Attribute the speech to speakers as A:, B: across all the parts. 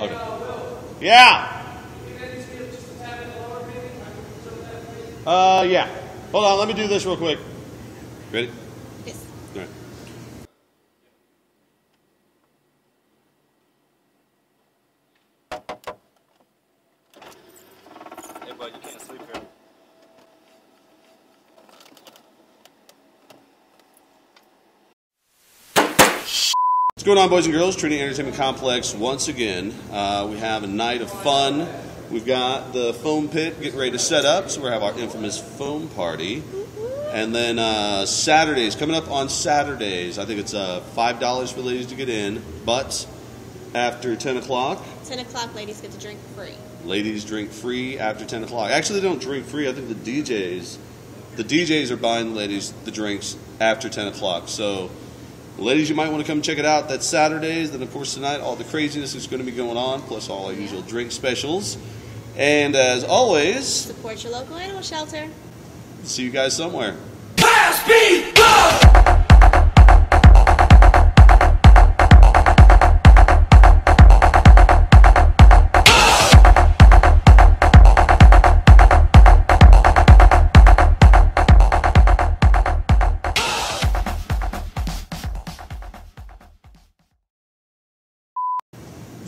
A: Okay. Yeah. Uh, yeah. Hold on, let me do this real quick. Ready?
B: Yes.
A: All right.
C: Hey, bud, you can't sleep here.
A: What's going on, boys and girls? Trinity Entertainment Complex once again. Uh, we have a night of fun. We've got the foam pit getting ready to set up, so we're have our infamous foam party. And then uh, Saturdays, coming up on Saturdays, I think it's uh, $5 for ladies to get in, but after 10 o'clock,
B: 10 o'clock, ladies get to drink free.
A: ladies drink free after 10 o'clock. Actually, they don't drink free. I think the DJs, the DJs are buying the ladies the drinks after 10 o'clock. So, ladies, you might want to come check it out. That's Saturdays. Then, of course, tonight, all the craziness is going to be going on, plus all our usual drink specials. And uh, as always,
B: Support your local animal shelter.
A: see you guys somewhere.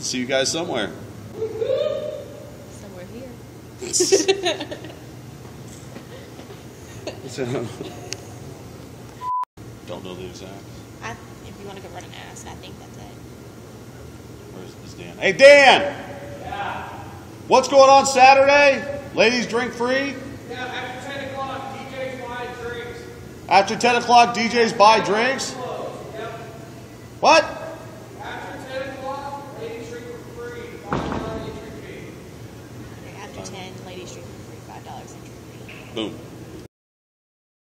A: See you guys somewhere.
B: Somewhere here.
A: Don't know the exact.
B: I, if you want to go run an ass, I think that's it.
A: Where's is Dan? Hey, Dan! Yeah. What's going on Saturday? Ladies drink free?
D: Yeah, after 10 o'clock, DJs buy drinks.
A: After 10 o'clock, DJs buy drinks? What?
D: After 10 o'clock, ladies drink for free. $5 entry fee.
B: Okay, after 10, ladies drink for free, $5 entry fee.
A: Boom.